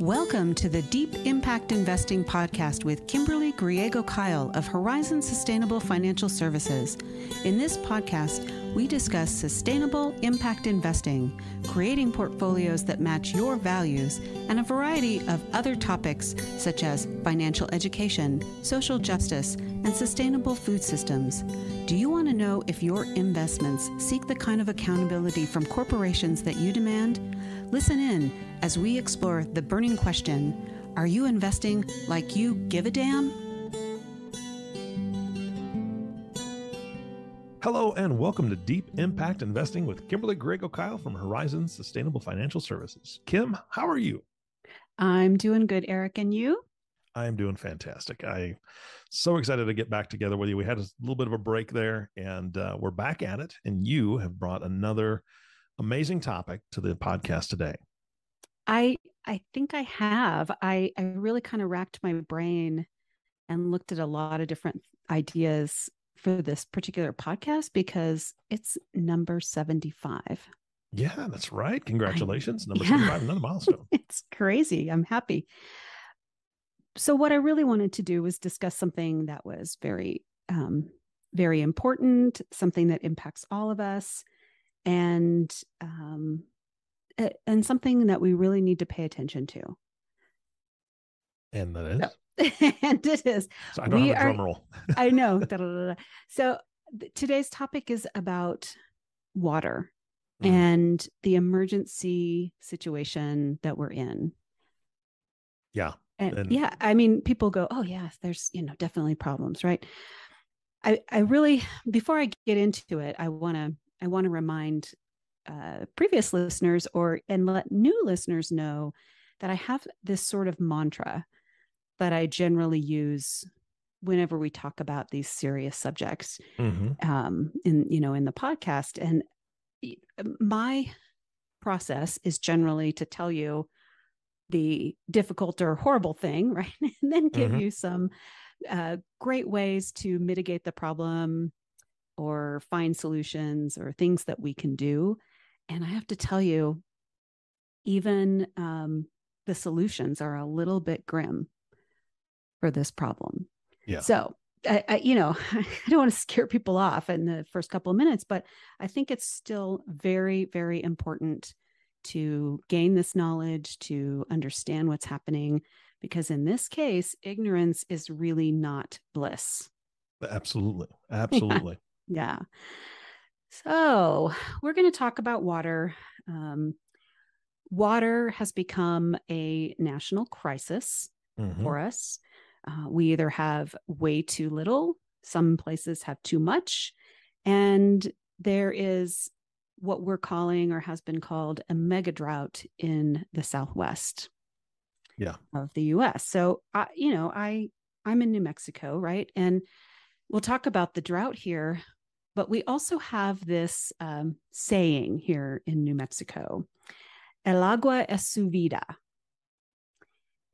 Welcome to the Deep Impact Investing Podcast with Kimberly Griego Kiel of Horizons Sustainable Financial Services. In this podcast, we discuss sustainable impact investing, creating portfolios that match your values, and a variety of other topics such as financial education, social justice, and sustainable food systems. Do you want to know if your investments seek the kind of accountability from corporations that you demand? Listen in as we explore the burning question Are you investing like you give a damn? Hello and welcome to Deep Impact Investing with Kimberly Griego Kiel from Horizons Sustainable Financial Services. Kim, how are you? I'm doing good, Eric. And you? I'm doing fantastic. I'm so excited to get back together with you. We had a little bit of a break there, and uh, we're back at it. And you have brought another amazing topic to the podcast today. I I think I have. I I really kind of racked my brain and looked at a lot of different ideas for this particular podcast because it's number 75. Yeah, that's right. Congratulations. I, number yeah. 75, another milestone. it's crazy. I'm happy. So what I really wanted to do was discuss something that was very um, very important, something that impacts all of us and um, and something that we really need to pay attention to. And that is. So, and it is. So I don't we have a drum are, roll. I know. Da, da, da, so th- today's topic is about water mm. and the emergency situation that we're in. Yeah. And, and yeah, I mean, people go, "Oh, yeah, there's you know definitely problems, right?" I I really before I get into it, I want to I want to remind uh, previous listeners or and let new listeners know that I have this sort of mantra that I generally use whenever we talk about these serious subjects mm-hmm. um, in you know in the podcast. And my process is generally to tell you the difficult or horrible thing, right, and then give mm-hmm. you some uh, great ways to mitigate the problem or find solutions or things that we can do. And I have to tell you, even um, the solutions are a little bit grim for this problem. Yeah. So, I, I, you know, I don't want to scare people off in the first couple of minutes, but I think it's still very, very important to gain this knowledge, to understand what's happening, because in this case, ignorance is really not bliss. Absolutely. Absolutely. Yeah. So we're going to talk about water. Um, water has become a national crisis mm-hmm. for us. Uh, we either have way too little, some places have too much, and there is what we're calling or has been called a mega drought in the southwest yeah. of the US. So I you know, I I'm in New Mexico, right? And we'll talk about the drought here, but we also have this um, saying here in New Mexico El agua es su vida.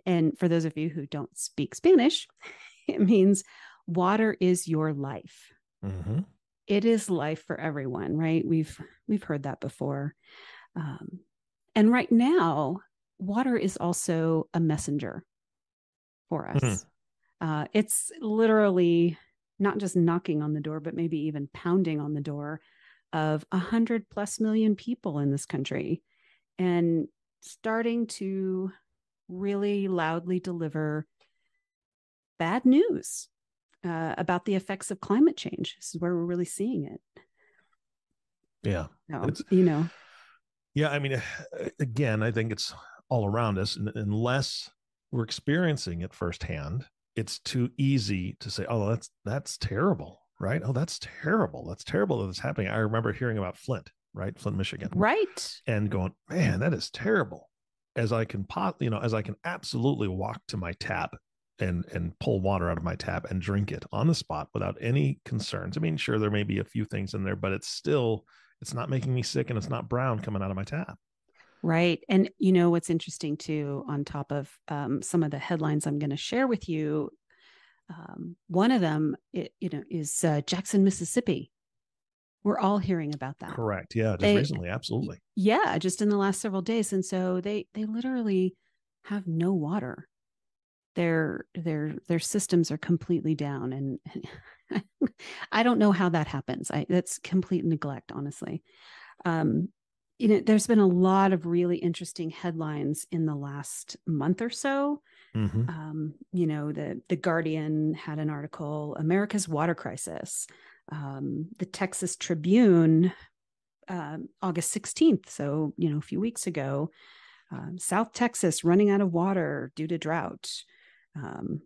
And for those of you who don't speak Spanish, it means water is your life. Mm-hmm. It is life for everyone, right? We've we've heard that before. Um, and right now, water is also a messenger for us. Mm-hmm. Uh, it's literally not just knocking on the door, but maybe even pounding on the door of a hundred plus million people in this country and starting to really loudly deliver bad news uh, about the effects of climate change. This is where we're really seeing it. Yeah. So, you know. Yeah. I mean, again, I think it's all around us. unless we're experiencing it firsthand, it's too easy to say, "Oh, that's that's terrible." Right? Oh, that's terrible. That's terrible that it's happening. I remember hearing about Flint, right? Flint, Michigan. Right. And going, "Man, that is terrible." As I can pot, you know, as I can absolutely walk to my tap and and pull water out of my tap and drink it on the spot without any concerns. I mean, sure there may be a few things in there, but it's still it's not making me sick and it's not brown coming out of my tap. Right. And you know what's interesting too, on top of um, some of the headlines I'm going to share with you, um, one of them, it, you know, is uh, Jackson, Mississippi. We're all hearing about that. Correct. Yeah, just they, recently, absolutely. Yeah, just in the last several days, and so they they literally have no water. Their their their systems are completely down, and I don't know how that happens. I that's complete neglect, honestly. Um, you know, there's been a lot of really interesting headlines in the last month or so. Mm-hmm. Um, you know, the the Guardian had an article, America's water crisis. Um, the Texas Tribune, uh, August 16th, so you know, a few weeks ago, um, South Texas running out of water due to drought. Um,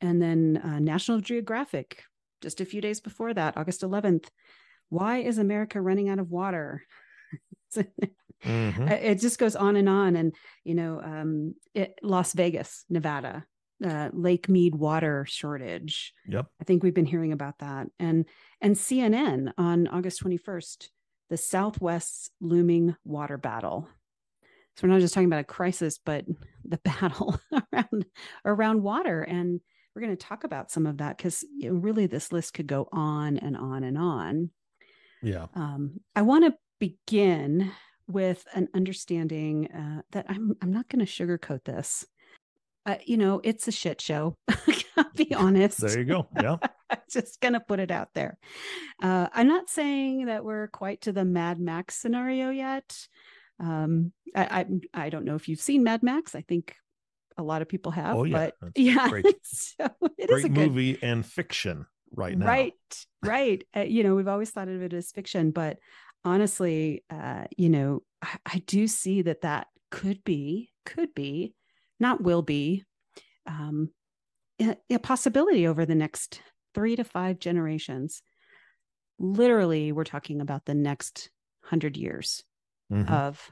and then uh, National Geographic, just a few days before that, August 11th, why is America running out of water? Mm-hmm. It just goes on and on. And, you know, um, it, Las Vegas, Nevada, uh, Lake Mead water shortage. Yep. I think we've been hearing about that. And and CNN on August 21st, the Southwest's looming water battle. So we're not just talking about a crisis, but the battle around around water. And we're going to talk about some of that because you know, really this list could go on and on and on. Yeah. Um, I want to begin with an understanding uh, that I'm I'm not going to sugarcoat this. Uh, you know, it's a shit show. I'll be honest. There you go. Yeah. I'm just going to put it out there. Uh, I'm not saying that we're quite to the Mad Max scenario yet. Um, I, I, I don't know if you've seen Mad Max. I think a lot of people have. Oh yeah, but yeah. Great, so it great movie good, and fiction right now. Right, right. Uh, you know, we've always thought of it as fiction, but honestly, uh, you know, I, I, do see that that could be, could be, not will be, um, a, a possibility over the next three to five generations. Literally, we're talking about the next hundred years mm-hmm. of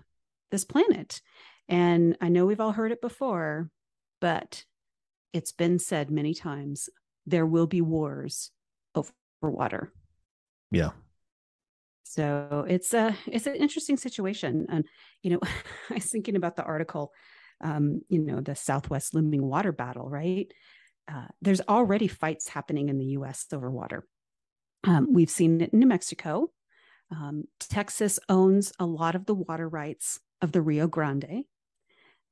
this planet. And I know we've all heard it before, but it's been said many times there will be wars over water. Yeah. So it's a it's an interesting situation. And you know, I was thinking about the article, um, you know, the Southwest looming water battle, right? Uh, there's already fights happening in the US over water. Um, we've seen it in New Mexico. Um, Texas owns a lot of the water rights of the Rio Grande.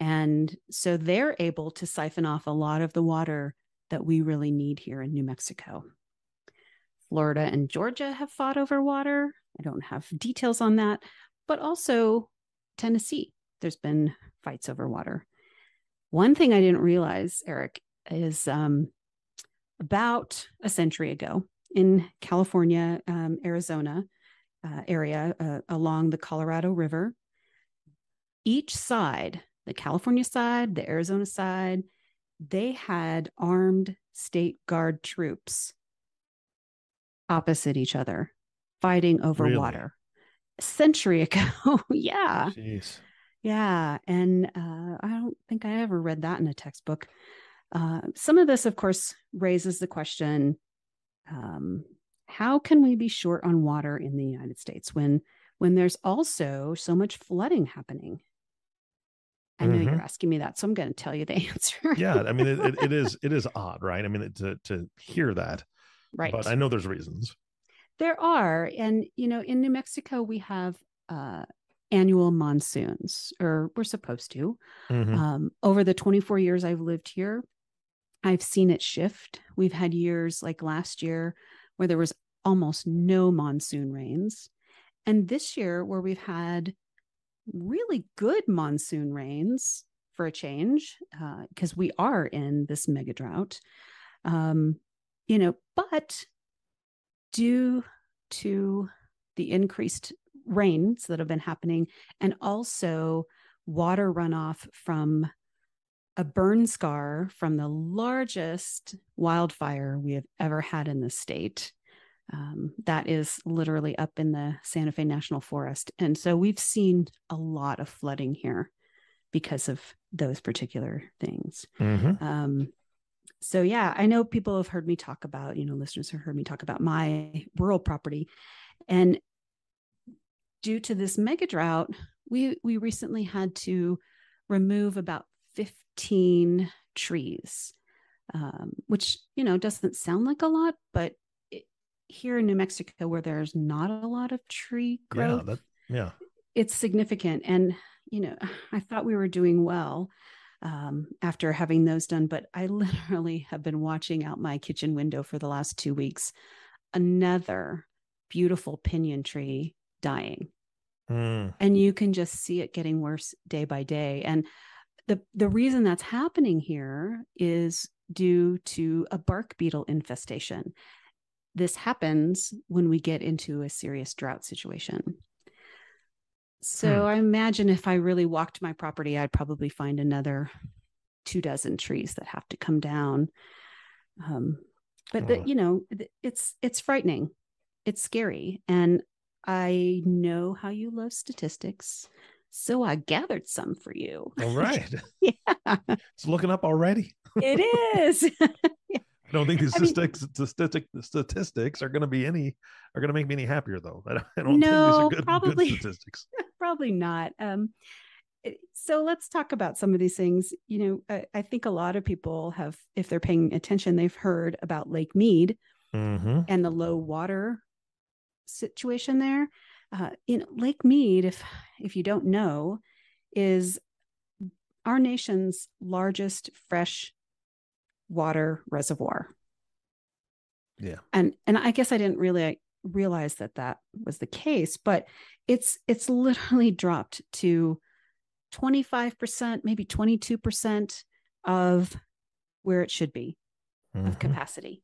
And so they're able to siphon off a lot of the water that we really need here in New Mexico. Florida and Georgia have fought over water. I don't have details on that, but also Tennessee. There's been fights over water. One thing I didn't realize, Eric, is um, about a century ago in California, um, Arizona, uh, area uh, along the Colorado River. Each side, the California side, the Arizona side, they had armed state guard troops opposite each other fighting over really? water. A century ago. yeah. Jeez. Yeah. And uh, I don't think I ever read that in a textbook. Uh, some of this, of course, raises the question um, how can we be short on water in the United States when when there's also so much flooding happening? I know mm-hmm. you're asking me that, so I'm going to tell you the answer. yeah, I mean, it, it, it is it is odd, right? I mean, to to hear that, right? But I know there's reasons. There are, and you know, in New Mexico we have uh, annual monsoons, or we're supposed to. Mm-hmm. Um, over the 24 years I've lived here, I've seen it shift. We've had years like last year where there was almost no monsoon rains. And this year, where we've had really good monsoon rains for a change, because uh, we are in this mega drought, um, you know, but due to the increased rains that have been happening and also water runoff from a burn scar from the largest wildfire we have ever had in the state. Um, that is literally up in the Santa Fe National Forest. And so we've seen a lot of flooding here because of those particular things. Mm-hmm. Um, so, yeah, I know people have heard me talk about, you know, listeners have heard me talk about my rural property. And due to this mega drought, we, we recently had to remove about 15 trees, um, which, you know, doesn't sound like a lot, but it, here in New Mexico, where there's not a lot of tree growth, yeah, that, yeah. it's significant. And, you know, I thought we were doing well. Um, after having those done. But I literally have been watching out my kitchen window for the last two weeks. Another beautiful pinyon tree dying. Mm. And you can just see it getting worse day by day. And the, the reason that's happening here is due to a bark beetle infestation. This happens when we get into a serious drought situation. So hmm. I imagine if I really walked my property, I'd probably find another two dozen trees that have to come down. Um, but the, you know, it's it's frightening, it's scary, and I know how you love statistics, so I gathered some for you. All right. yeah, it's looking up already. it is. I don't think these statistics, statistic, statistics are going to be any are going to make me any happier though. I don't no, think these are good, probably, good statistics. Probably not. Um, eh, so let's talk about some of these things. You know, I, I, think a lot of people have, if they're paying attention, they've heard about Lake Mead mm-hmm. and the low water situation there. Uh, in Lake Mead, if if you don't know, is our nation's largest fresh water reservoir. Yeah. And and I guess I didn't really realize that that was the case, but it's it's literally dropped to 25%, maybe 22% of where it should be mm-hmm. of capacity.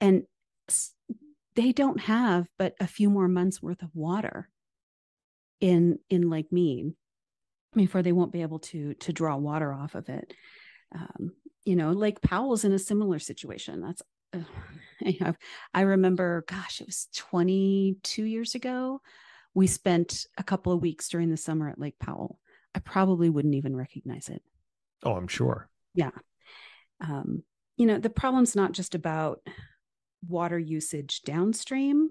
And they don't have but a few more months worth of water in in Lake Mead before they won't be able to to draw water off of it. Um, you know, Lake Powell's in a similar situation. That's, uh, I, I remember, gosh, it was 22 years ago. We spent a couple of weeks during the summer at Lake Powell. I probably wouldn't even recognize it. Oh, I'm sure. Yeah. Um, you know, the problem's not just about water usage downstream,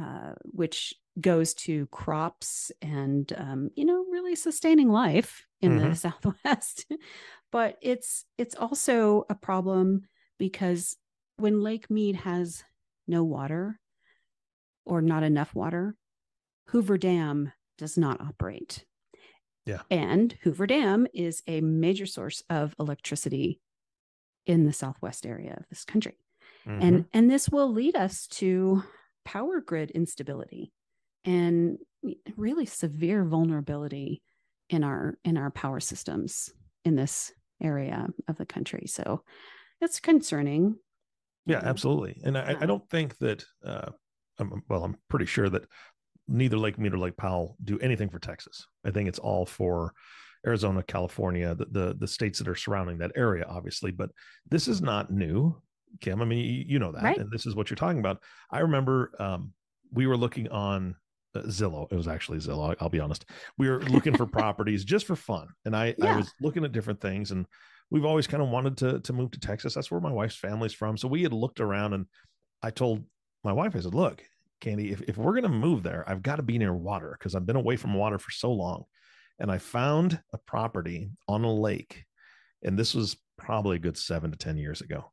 uh, which goes to crops and, um, you know, really sustaining life in mm-hmm. the Southwest, but it's it's also a problem because when Lake Mead has no water or not enough water, Hoover Dam does not operate. Yeah. And Hoover Dam is a major source of electricity in the southwest area of this country. Mm-hmm. And and this will lead us to power grid instability and really severe vulnerability in our in our power systems in this area of the country. So it's concerning. Yeah, absolutely. And I, I don't think that, uh, I'm, well, I'm pretty sure that neither Lake Mead or Lake Powell do anything for Texas. I think it's all for Arizona, California, the, the, the states that are surrounding that area, obviously. But this is not new, Kim. I mean, you, you know that, right. and this is what you're talking about. I remember um, we were looking on uh, Zillow. It was actually Zillow. I'll be honest. We were looking for properties just for fun, and I yeah. I was looking at different things, and we've always kind of wanted to to move to Texas. That's where my wife's family's from. So we had looked around, and I told my wife, I said, "Look, Candy, if if we're going to move there, I've got to be near water because I've been away from water for so long." And I found a property on a lake, and this was probably a good seven to ten years ago,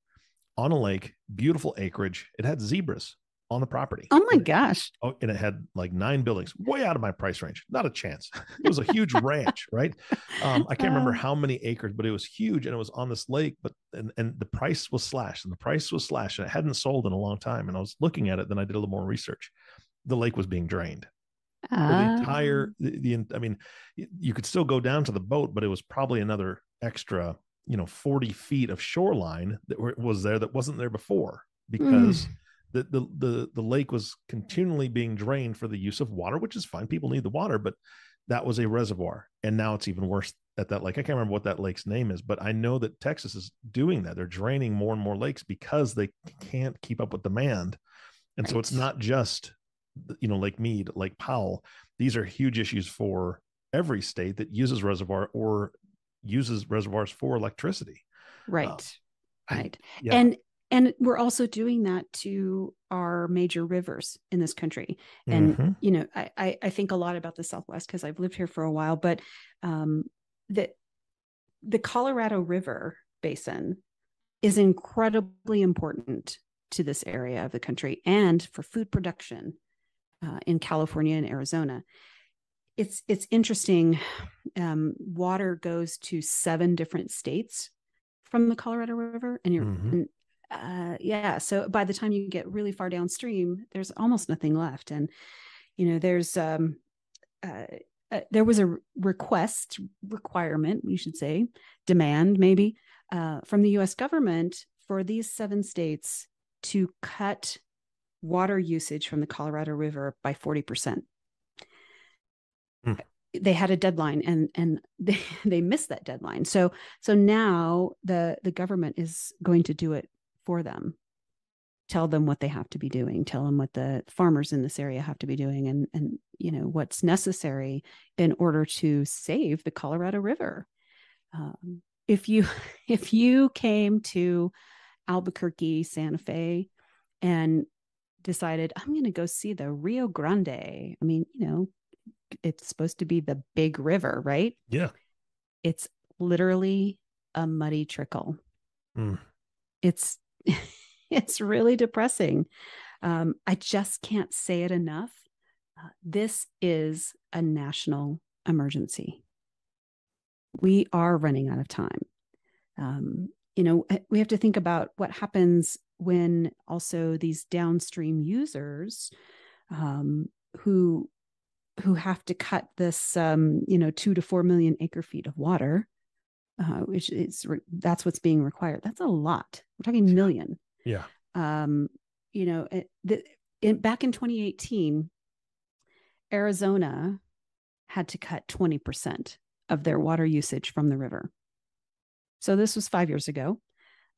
on a lake, beautiful acreage. It had zebras on the property. Oh my gosh. Oh, and it had like nine buildings, way out of my price range. Not a chance. It was a huge ranch, right? Um, I can't remember how many acres, but it was huge and it was on this lake. But and, and the price was slashed, and the price was slashed, and it hadn't sold in a long time. And I was looking at it, then I did a little more research. The lake was being drained. Uh, the entire ah. the, the I mean, you could still go down to the boat, but it was probably another extra, you know, 40 feet of shoreline that was there that wasn't there before because mm the, the the the lake was continually being drained for the use of water, which is fine. People need the water, but that was a reservoir, and now it's even worse at that lake. I can't remember what that lake's name is, but I know that Texas is doing that. They're draining more and more lakes because they can't keep up with demand, and right. so it's not just you know Lake Mead, Lake Powell. These are huge issues for every state that uses reservoir or uses reservoirs for electricity. Right. Uh, right. Yeah. And and we're also doing that to our major rivers in this country and mm-hmm. you know I, I think a lot about the southwest because i've lived here for a while but um that the colorado river basin is incredibly important to this area of the country and for food production uh, in california and arizona it's it's interesting. Um, water goes to seven different states from the Colorado River, and you're Mhm. and, uh, yeah. So by the time you get really far downstream, there's almost nothing left, and you know there's um, uh, uh, there was a request requirement, we should say, demand maybe uh, from the U.S. government for these seven states to cut water usage from the Colorado River by forty percent Hmm. they had a deadline and and they, they missed that deadline so so now the the government is going to do it for them tell them what they have to be doing tell them what the farmers in this area have to be doing and and you know what's necessary in order to save the colorado river um, if you if you came to albuquerque santa fe and decided i'm going to go see the rio grande i mean you know it's supposed to be the big river right Yeah. it's literally a muddy trickle. Mm. It's it's really depressing. Um, I just can't say it enough. Uh, this is a national emergency. We are running out of time. Um, you know, eh, we have to think about what happens when also these downstream users um, who who have to cut this um, you know two to four million acre feet of water uh, which is re- that's what's being required. That's a lot. We're talking million. Yeah. um, you know it, the, in, back in 2018 arizona had to cut 20% of their water usage from the river. So this was five years ago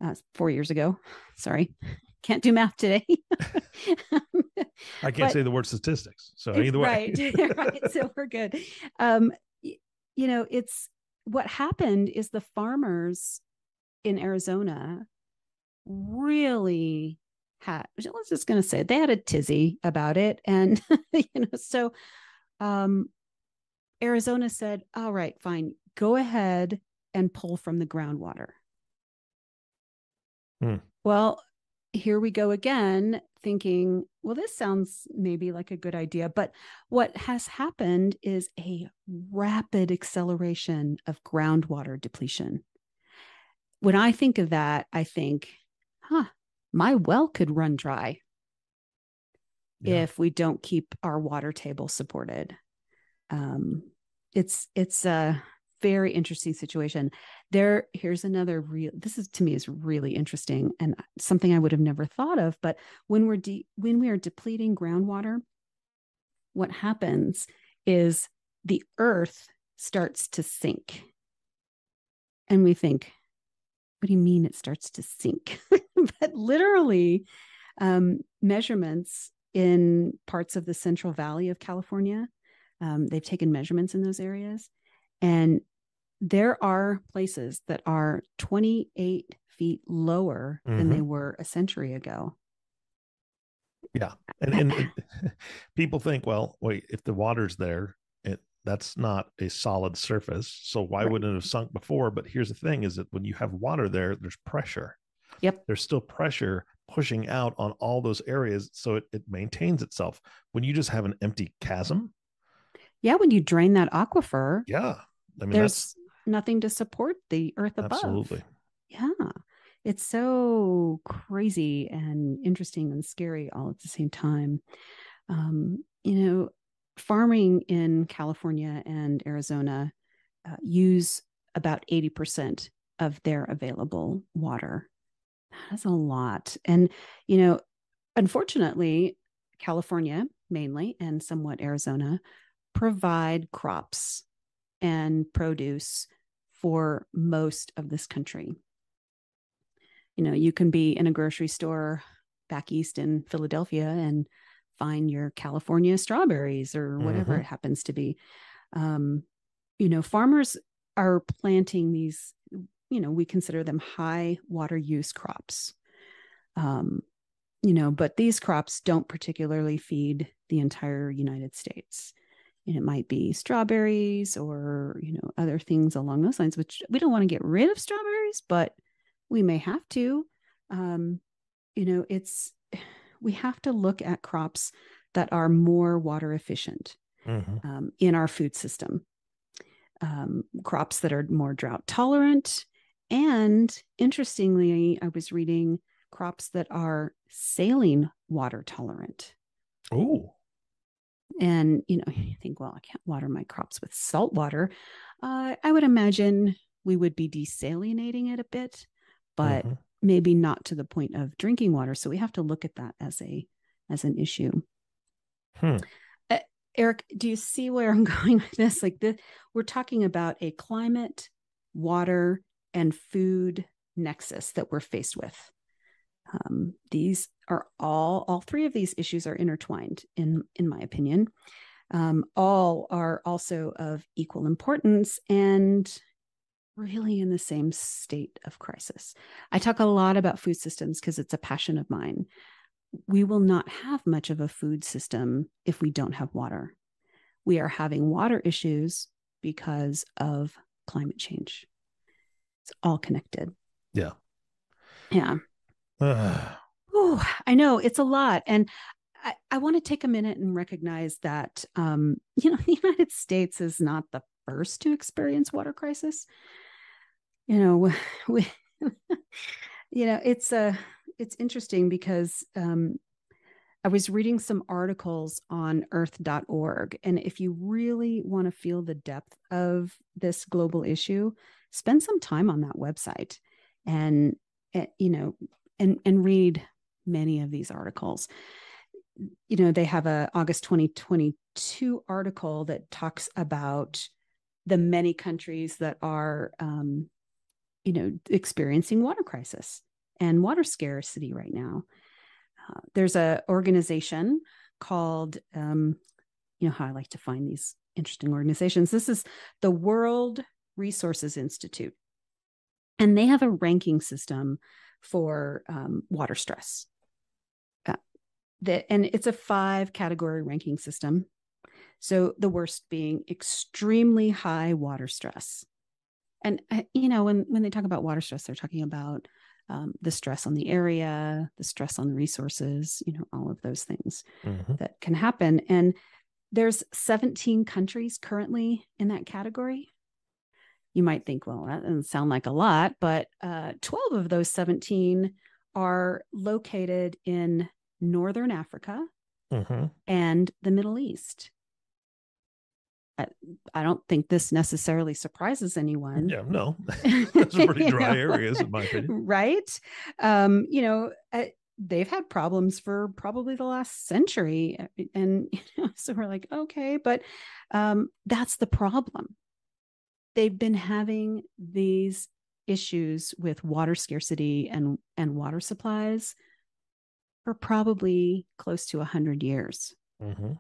uh, four years ago. Sorry. Can't do math today. I can't But- say the word statistics. So either way. right. Right. So we're good. Um you know it's what happened is the farmers in arizona really had let's just going to say they had a tizzy about it and you know so um arizona said all right fine go ahead and pull from the groundwater Hmm. well here we go again thinking well this sounds maybe like a good idea but what has happened is a rapid acceleration of groundwater depletion when i think of that i think huh my well could run dry Yeah. if we don't keep our water table supported um it's it's a very interesting situation. There here's another real this is to me is really interesting and something i would have never thought of but when we're de- when we are depleting groundwater what happens is the earth starts to sink. And we think what do you mean it starts to sink? But literally um, measurements in parts of the central valley of california um, they've taken measurements in those areas and there are places that are 28 feet lower than they mm-hmm. were a century ago. and, and people think, well, wait, if the water's there, it that's not a solid surface. So why Right. wouldn't it have sunk before? But here's the thing is that when you have water there, there's pressure. Yep. There's still pressure pushing out on all those areas. So it, it maintains itself. When you just have an empty chasm, Yeah, when you drain that aquifer, yeah. I mean there's nothing to support the earth above. absolutely. Yeah. It's so crazy and interesting and scary all at the same time. Um, you know, farming in California and Arizona uh, use about 80% of their available water. That's a lot. And, you know, unfortunately, California mainly and somewhat Arizona provide crops and produce for most of this country. You know, you can be in a grocery store back east in Philadelphia and find your California strawberries or whatever Mhm. it happens to be. Um, you know, farmers are planting these, you know, we consider them high water use crops. Um, you know, but these crops don't particularly feed the entire United States. And it might be strawberries or, you know, other things along those lines, which we don't want to get rid of strawberries, but we may have to. Um, you know, it's we have to look at crops that are more water efficient. Mhm. um, in our food system. Um, crops that are more drought tolerant. And interestingly, I was reading crops that are saline water tolerant. Oh, And, you know, you think, well, I can't water my crops with salt water. Uh, I would imagine we would be desalinating it a bit, but mhm. maybe not to the point of drinking water. So we have to look at that as a as an issue. Hmm. Uh, Eric, do you see where I'm going with this? Like this, we're talking about a climate, water, and food nexus that we're faced with. Um, these are all all three of these issues are intertwined in in my opinion. Um, all are also of equal importance and really in the same state of crisis. I talk a lot about food systems because it's a passion of mine. We will not have much of a food system if we don't have water. We are having water issues because of climate change. It's all connected. Yeah. Yeah. Ooh, I know it's a lot. And I, I want to take a minute and recognize that, um, you know, the United States is not the first to experience water crisis. You know, we, you know, it's a, it's interesting because um, I was reading some articles on earth.org. And if you really want to feel the depth of this global issue, spend some time on that website and, eh, you know, and, and read many of these articles. You know, they have a August 2022 article that talks about the many countries that are, um, you know, experiencing water crisis and water scarcity right now. Uh, there's a organization called, um, you know, how I like to find these interesting organizations. This is the World Resources Institute, and they have a ranking system for um, water stress. Uh, that and it's a five category ranking system. So the worst being extremely high water stress. And uh, you know when when they talk about water stress, they're talking about um, the stress on the area, the stress on the resources, you know, all of those things mhm. that can happen. And there's 17 countries currently in that category. You might think, well, that doesn't sound like a lot, but uh, 12 of those 17 are located in Northern Africa Mhm. and the Middle East. I, I don't think this necessarily surprises anyone. Yeah, no, those are pretty dry know? areas, in my opinion. right um you know uh, they've had problems for probably the last century uh, and you know, so we're like okay but um that's the problem they've been having these issues with water scarcity and and water supplies for probably close to 100 years. Mhm.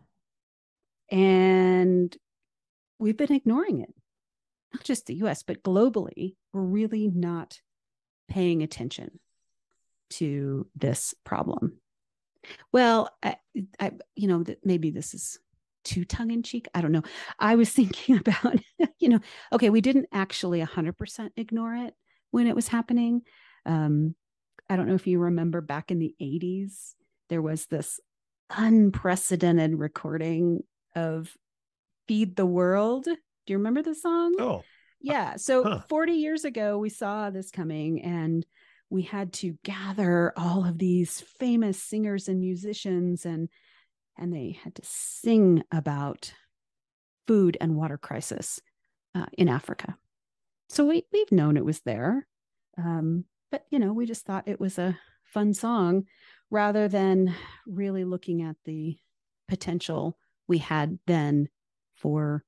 and we've been ignoring it. Not just the US but globally we're really not paying attention to this problem. Well I, I you know that maybe this is too tongue in cheek I don't know I was thinking about you know okay we didn't actually 100% ignore it when it was happening um I don't know if you remember back in the 80s there was this unprecedented recording of Feed the World. Do you remember the song? Oh, Yeah. So huh. 40 years ago, we saw this coming and we had to gather all of these famous singers and musicians and and they had to sing about food and water crisis uh, in Africa. So we we've known it was there, um, but you know we just thought it was a fun song rather than really looking at the potential we had then for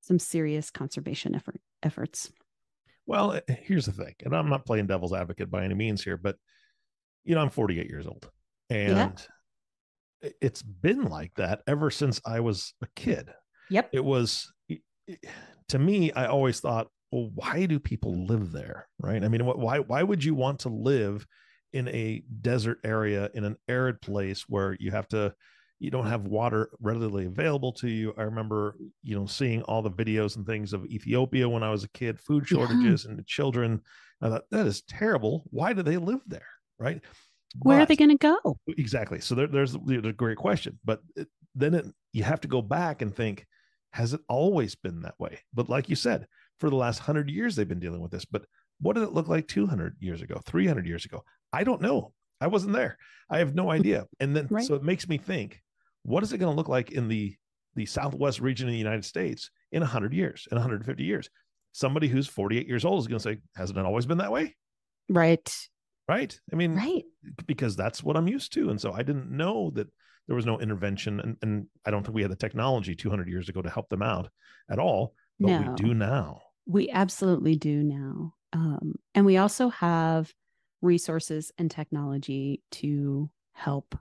some serious conservation effort efforts. Well, eh, here's the thing, and I'm not playing devil's advocate by any means here, but you know, I'm 48 years old, and i- it's been like that ever since I was a kid. Yep. It was to me, I always thought, well, why do people live there? Right? I mean, what, why why would you want to live in a desert area in an arid place where you have to you don't have water readily available to you. I remember, you know, seeing all the videos and things of Ethiopia when I was a kid, food Yeah. shortages and the children. I thought that is terrible. Why do they live there? Right. Where are they going to go? exactly so there, there's there's a great question but it, then it, you have to go back and think has it always been that way? But like you said, for the last 100 years they've been dealing with this. But what did it look like 200 years ago, 300 years ago? I don't know. I wasn't there. I have no idea. And then right. so it makes me think, what is it going to look like in the the southwest region of the United States in 100 years, in 150 years? Somebody who's 48 years old is going to say, hasn't it always been that way? Right. Right. I mean, right. because that's what I'm used to. And so I didn't know that there was no intervention. And, and I don't think we had the technology 200 years ago to help them out at all. But no, we do now. We absolutely do now. Um, and we also have resources and technology to help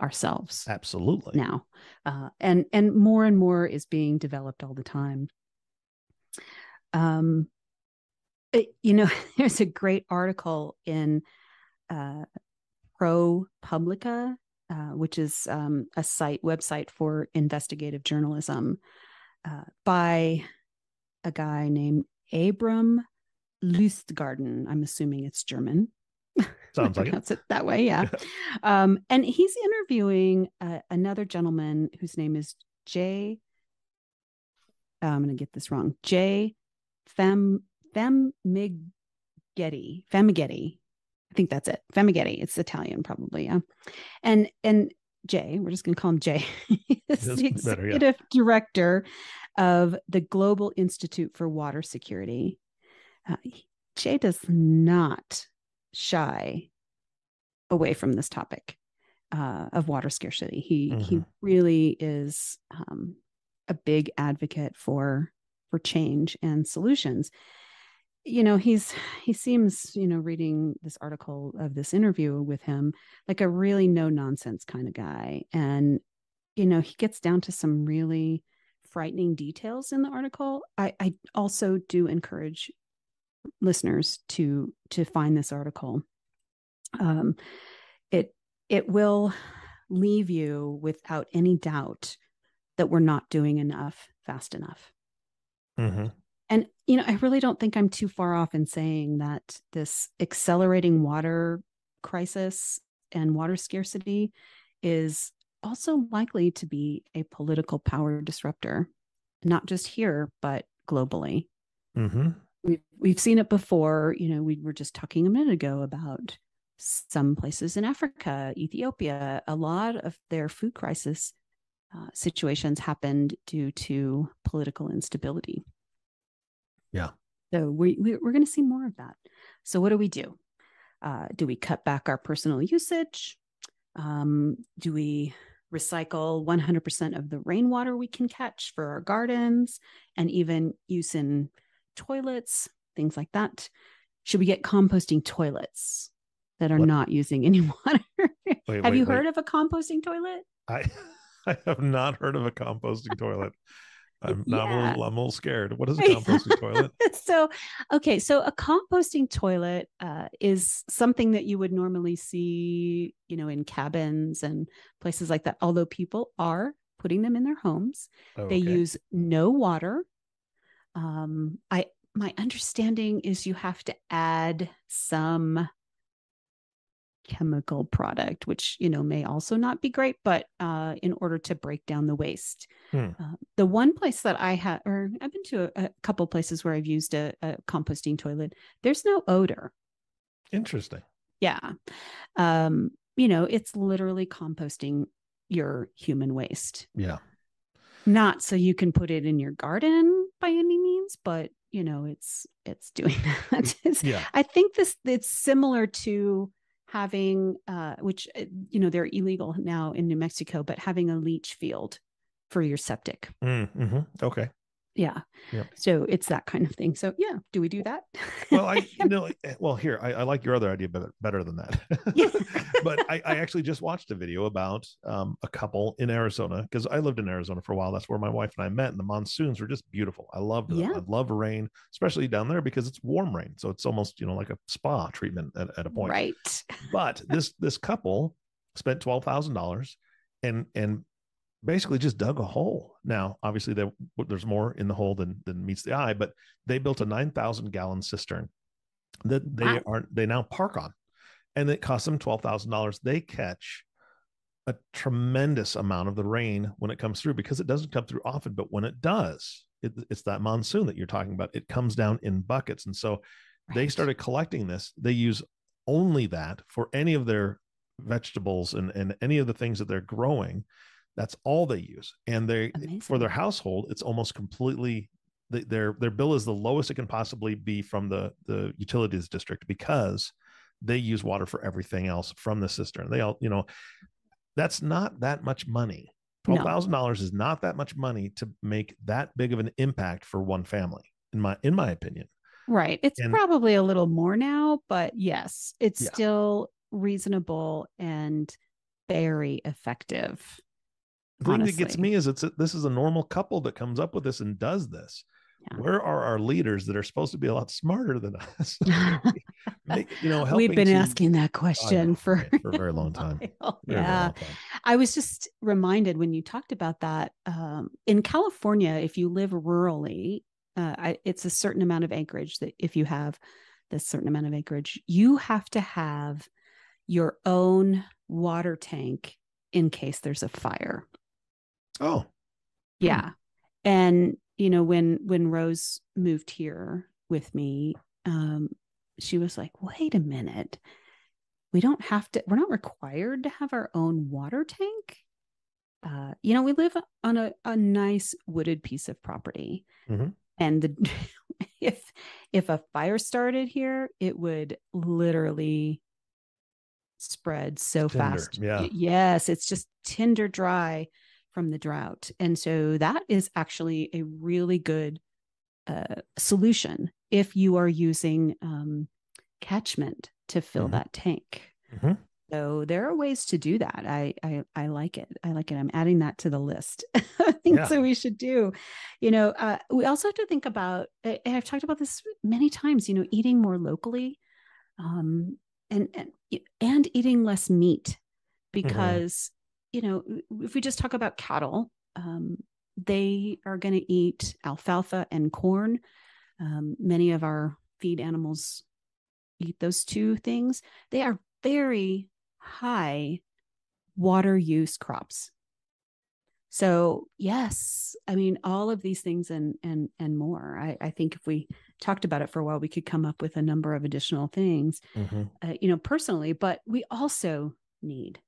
ourselves absolutely now uh, and and more and more is being developed all the time um you know there's a great article in uh ProPublica uh, which is um, a site website for investigative journalism uh, by a guy named Abrahm Lustgarten. I'm assuming it's German. Sounds like it. it that way, yeah. um, and he's interviewing uh, another gentleman whose name is Jay. Uh, I'm going to get this wrong. Jay Fem Femigetti. Femigetti. I think that's it. Femigetti. It's Italian, probably. Yeah. And and Jay, we're just going to call him Jay. He's the executive better, yeah. director of the Global Institute for Water Security. Uh, Jay does not shy away from this topic uh, of water scarcity. He mm-hmm. he really is um, a big advocate for for change and solutions. You know, he's he seems you know reading this article of this interview with him like a really no nonsense kind of guy, and you know he gets down to some really frightening details in the article. I, I also do encourage listeners to to find this article um, it it will leave you without any doubt that we're not doing enough fast enough mm-hmm. And you know i really don't think i'm too far off in saying that this accelerating water crisis and water scarcity is also likely to be a political power disruptor not just here but globally. Mm-hmm. We've we've seen it before. You know we were just talking a minute ago about some places in africa ethiopia a lot of their food crisis uh, situations happened due to political instability yeah so we, we are going to see more of that so what do we do uh, do we cut back our personal usage um, do we recycle 100% of the rainwater we can catch for our gardens and even use in toilets, things like that. Should we get composting toilets that are what? not using any water? Wait, have wait, you heard of a composting toilet? I I have not heard of a composting toilet. I'm not yeah. a little, I'm a little scared. What is a composting toilet? So, okay, so a composting toilet uh, is something that you would normally see, you know, in cabins and places like that. Although people are putting them in their homes, oh, they use no water um, I my understanding is you have to add some chemical product, which you know may also not be great, but uh, in order to break down the waste. Hmm. Uh, the one place that I have, or I've been to a, a couple places where I've used a, a, composting toilet. There's no odor. Interesting. Yeah, um, you know, it's literally composting your human waste. Yeah. Not so you can put it in your garden by any means, but you know, it's it's doing that. It's, yeah. I think this it's similar to having uh which uh, you know they're illegal now in New Mexico, but having a leach field for your septic. Mm, mm-hmm. Okay. Yeah. yeah. So it's that kind of thing. So yeah, do we do that? well, I you know, eh, well here I, I like your other idea better, better than that. but I, I, actually just watched a video about um, a couple in Arizona because I lived in Arizona for a while. That's where my wife and I met, and the monsoons were just beautiful. I loved them. Yeah. I love rain, especially down there because it's warm rain, so it's almost you know like a spa treatment at, at a point. Right. But this this couple spent twelve thousand dollars and and basically just dug a hole. Now, obviously, there, there's more in the hole than than meets the eye, but they built a nine thousand gallon cistern that they wow. are they now park on, and it costs them twelve thousand dollars. They catch a tremendous amount of the rain when it comes through because it doesn't come through often, but when it does, it, it's that monsoon that you're talking about. It comes down in buckets. And so right. they started collecting this. They use only that for any of their vegetables and, and any of the things that they're growing. That's all they use. And they Amazing. for their household, it's almost completely their their bill is the lowest it can possibly be from the the utilities district because they use water for everything else from the cistern. They all, you know, that's not that much money. Twelve thousand no. dollars is not that much money to make that big of an impact for one family, in my in my opinion. Right. It's and, probably a little more now, but yes, it's yeah. still reasonable and very effective. The thing honestly. that gets me is it's a, this is a normal couple that comes up with this and does this. Yeah. Where are our leaders that are supposed to be a lot smarter than us? Make, you know, we've been to, asking that question for, for a very long time. yeah, long time. I was just reminded when you talked about that um, in California. If you live rurally, uh, I, it's a certain amount of acreage that if you have this certain amount of acreage, you have to have your own water tank in case there's a fire. Oh, yeah. And you know, when when Rose moved here with me, um, she was like, "Wait a minute, we don't have to. We're not required to have our own water tank." Uh, you know, we live on a, a nice wooded piece of property, mm-hmm. and the, if if a fire started here, it would literally spread so tinder, fast. Yeah. Yes, it's just tinder dry from the drought. And so that is actually a really good uh, solution if you are using um, catchment to fill mm-hmm. that tank. Mm-hmm. So there are ways to do that. I, I I like it. I like it. I'm adding that to the list. I think yeah. so. We should do. You know, uh, we also have to think about. I've talked about this many times. You know, eating more locally, um, and and and eating less meat mm-hmm. because you know, if we just talk about cattle, um, they are going to eat alfalfa and corn. Um, many of our feed animals eat those two things. They are very high water use crops. So yes, I mean all of these things and and and more. I, I think if we talked about it for a while, we could come up with a number of additional things. Mm-hmm. Uh, you know, personally, but we also need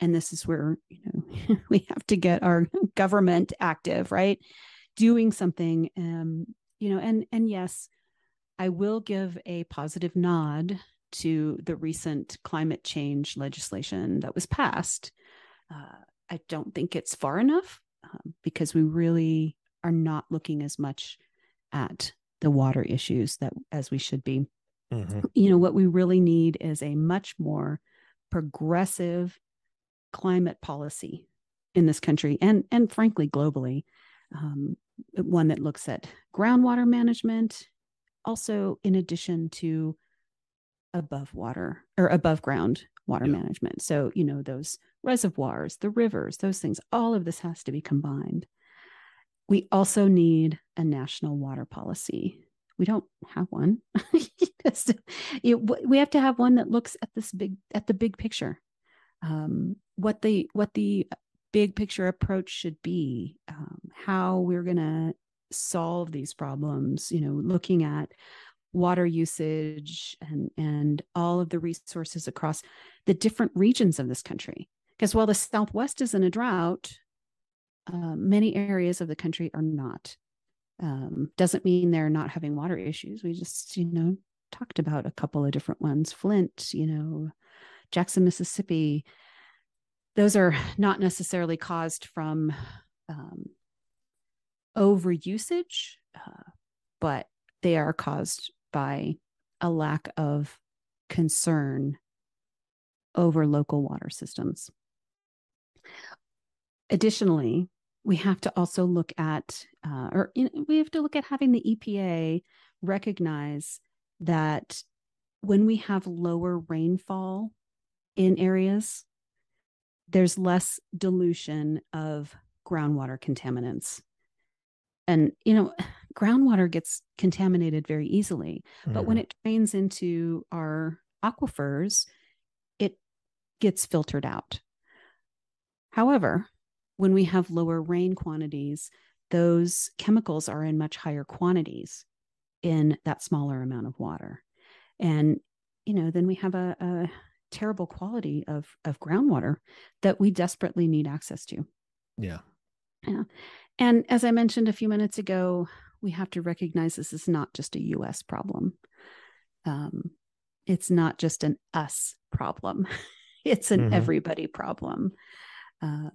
and this is where you know we have to get our government active right? Doing something um you know and and yes i will give a positive nod to the recent climate change legislation that was passed. Uh, i don't think it's far enough um, because we really are not looking as much at the water issues that as we should be. Mm-hmm. you know what we really need is a much more progressive climate policy in this country and and frankly globally. Um, one that looks at groundwater management also in addition to above water or above ground water yeah. management. So you know those reservoirs the rivers those things all of this has to be combined. We also need a national water policy. We don't have one. We have to have one that looks at this big at the big picture um, what the what the big picture approach should be, um, how we're going to solve these problems. You know, looking at water usage and and all of the resources across the different regions of this country. Because while the Southwest is in a drought, uh, many areas of the country are not. Um, doesn't mean they're not having water issues. We just, you know, talked about a couple of different ones. Flint, you know, Jackson, Mississippi, those are not necessarily caused from um, over usage, uh, but they are caused by a lack of concern over local water systems. Additionally, we have to also look at, uh, or you know, we have to look at having the EPA recognize that when we have lower rainfall in areas, there's less dilution of groundwater contaminants. And, you know, groundwater gets contaminated very easily, mm-hmm. but when mm-hmm. it drains into our aquifers, it gets filtered out. However, when we have lower rain quantities, those chemicals are in much higher quantities in that smaller amount of water. And, you know, then we have a, a terrible quality of, of groundwater that we desperately need access to. Yeah. Yeah. And as I mentioned a few minutes ago, we have to recognize this is not just a US problem. Um, it's not just an us problem, it's an mm-hmm. everybody problem. Uh,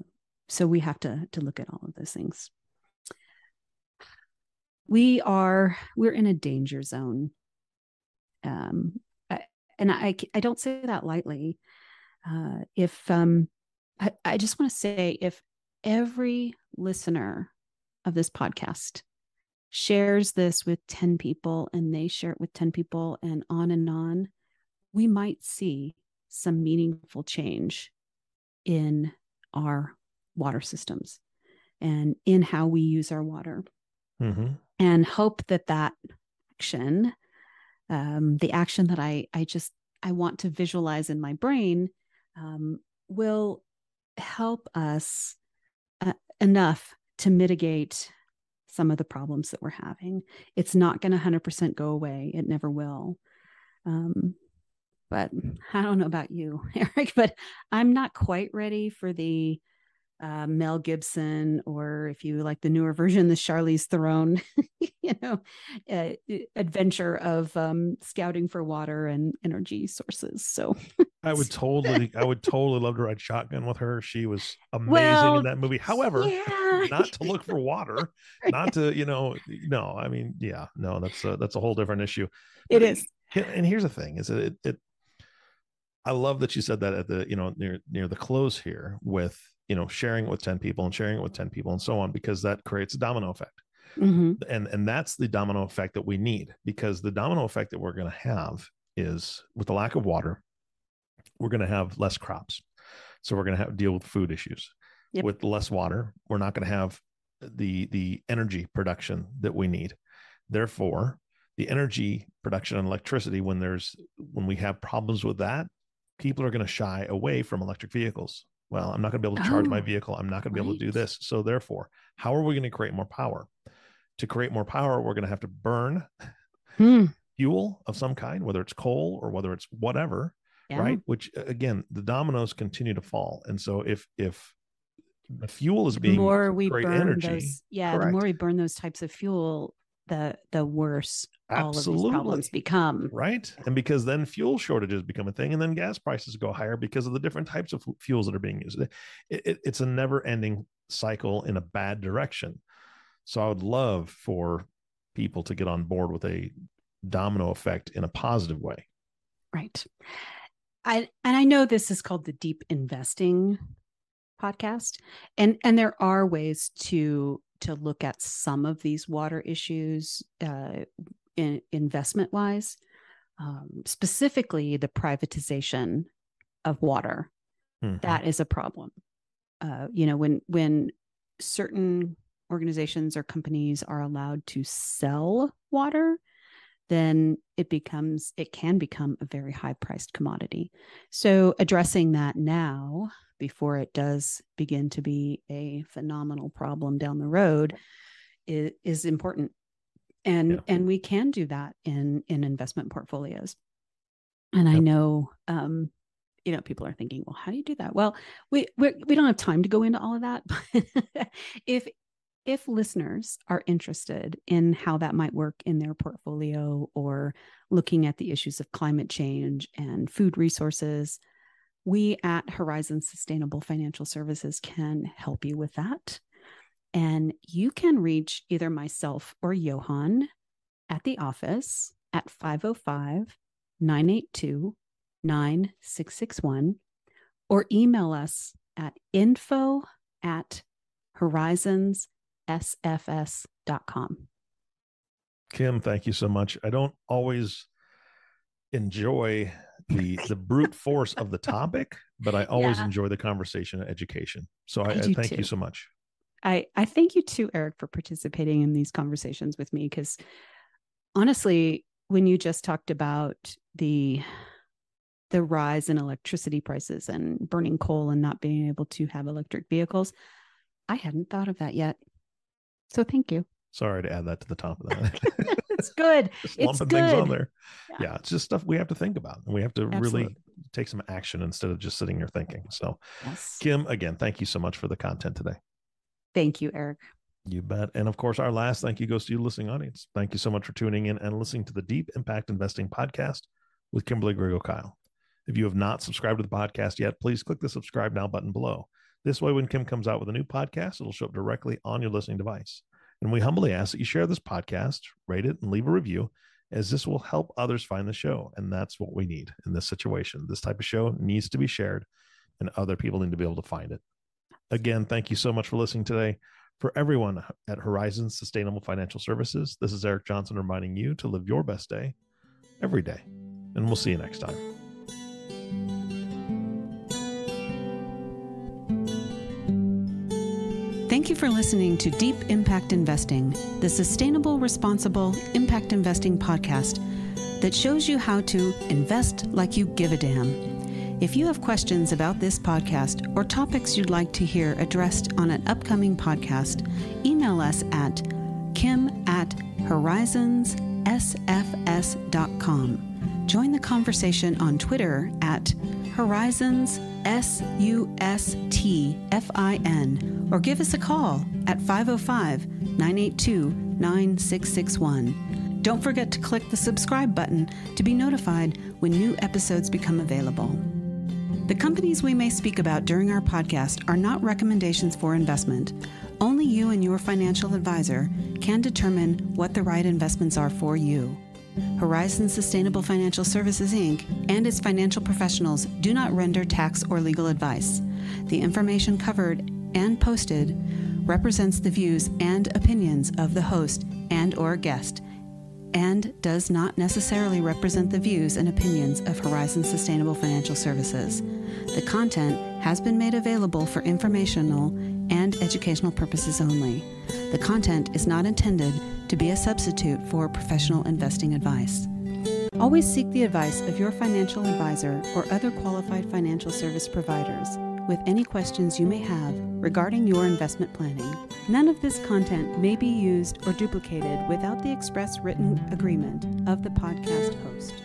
so we have to, to look at all of those things. We are, we're in a danger zone. Um, and I, I don't say that lightly. Uh, if um, I, I just want to say, if every listener of this podcast shares this with 10 people and they share it with 10 people and on and on, we might see some meaningful change in our water systems and in how we use our water. Mm-hmm. And hope that that action, um, the action that I, I just, I want to visualize in my brain, um, will help us uh, enough to mitigate some of the problems that we're having. It's not going to 100% go away. It never will. Um, but I don't know about you, Eric, but I'm not quite ready for the uh, Mel Gibson, or if you like the newer version, the Charlize Theron, you know, uh, adventure of um, scouting for water and energy sources. So I would totally, I would totally love to ride shotgun with her. She was amazing well, in that movie. However, yeah. not to look for water, not to, you know, no, I mean, yeah, no, that's a, that's a whole different issue. It is. And here's the thing: is it, it I love that you said that at the, you know, near near the close here with you know sharing it with 10 people and sharing it with 10 people and so on because that creates a domino effect. Mm-hmm. and and that's the domino effect that we need because the domino effect that we're going to have is with the lack of water we're going to have less crops. So we're going to have deal with food issues. Yep. with less water we're not going to have the the energy production that we need. Therefore the energy production and electricity when there's when we have problems with that people are going to shy away from electric vehicles well, I'm not going to be able to charge oh, my vehicle. I'm not going to be able to do this. So, therefore, how are we going to create more power? To create more power, we're going to have to burn hmm. fuel of some kind, whether it's coal or whether it's whatever, yeah. right? Which again, the dominoes continue to fall. And so, if if the fuel is being the more we burn energy, those, yeah, correct. the more we burn those types of fuel, the the worse Absolutely. all of these problems become. Right. And because then fuel shortages become a thing and then gas prices go higher because of the different types of fuels that are being used. It, it, it's a never ending cycle in a bad direction. So I would love for people to get on board with a domino effect in a positive way. Right. I and I know this is called the deep investing podcast and and there are ways to to look at some of these water issues uh, in, investment wise, um, specifically the privatization of water. Mm-hmm. That is a problem. Uh, you know, when when certain organizations or companies are allowed to sell water, then it becomes it can become a very high priced commodity. So addressing that now before it does begin to be a phenomenal problem down the road is, is important and yeah. and we can do that in in investment portfolios and yep. i know um you know people are thinking well how do you do that well we we, we don't have time to go into all of that but if if listeners are interested in how that might work in their portfolio or looking at the issues of climate change and food resources we at Horizon Sustainable Financial Services can help you with that. And you can reach either myself or Johan at the office at 505 982 9661 or email us at info at horizonssfs.com. Kim, thank you so much. I don't always enjoy the the brute force of the topic, but I always yeah. enjoy the conversation and education. So I, I, I thank too. you so much. I I thank you too, Eric, for participating in these conversations with me because honestly, when you just talked about the the rise in electricity prices and burning coal and not being able to have electric vehicles. I hadn't thought of that yet. So thank you. Sorry to add that to the top of that. it's good. just it's lumping good. things on there. Yeah. Yeah. it's just stuff we have to think about, and we have to really take some action instead of just sitting here thinking. So, Yes. Kim, again, thank you so much for the content today. Thank you, Eric. You bet. And of course, our last thank you goes to you, listening audience. Thank you so much for tuning in and listening to the Deep Impact Investing Podcast with Kimberly Griego Kiel. If you have not subscribed to the podcast yet, please click the subscribe now button below. This way, when Kim comes out with a new podcast, it'll show up directly on your listening device. And we humbly ask that you share this podcast, rate it, and leave a review, as this will help others find the show. And that's what we need in this situation. This type of show needs to be shared, and other people need to be able to find it. Again, thank you so much for listening today. For everyone at Horizon Sustainable Financial Services, this is Eric Johnson reminding you to live your best day every day. And we'll see you next time. Thank you for listening to Deep Impact Investing, the sustainable, responsible impact investing podcast that shows you how to invest like you give a damn. If you have questions about this podcast or topics you'd like to hear addressed on an upcoming podcast, email us at kim at horizonssfs.com. Join the conversation on Twitter at Horizons S U S T F I N or give us a call at 505 982 9661. Don't forget to click the subscribe button to be notified when new episodes become available. The companies we may speak about during our podcast are not recommendations for investment. Only you and your financial advisor can determine what the right investments are for you. Horizon Sustainable Financial Services Inc. and its financial professionals do not render tax or legal advice. The information covered and posted represents the views and opinions of the host and or guest and does not necessarily represent the views and opinions of Horizon Sustainable Financial Services. The content has been made available for informational and educational purposes only. The content is not intended to be a substitute for professional investing advice. Always seek the advice of your financial advisor or other qualified financial service providers with any questions you may have regarding your investment planning. None of this content may be used or duplicated without the express written agreement of the podcast host.